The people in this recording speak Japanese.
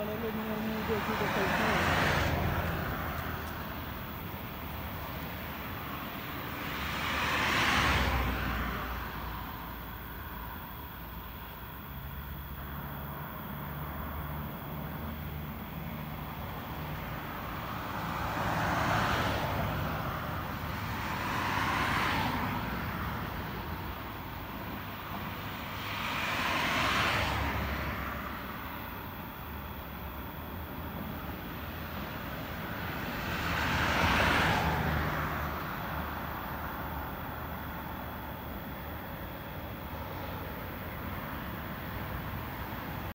kalırlı bunların olduğu okulda çalışmalar.